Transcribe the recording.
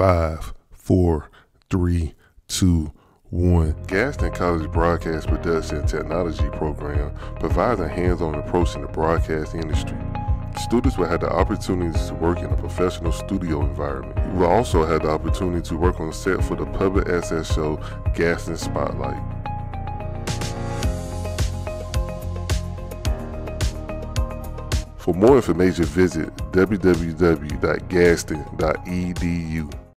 five, four, three, two, one. Gaston College Broadcast Production Technology program provides a hands-on approach in the broadcast industry. Students will have the opportunities to work in a professional studio environment. You will also have the opportunity to work on set for the public access show Gaston Spotlight. For more information, visit www.gaston.edu.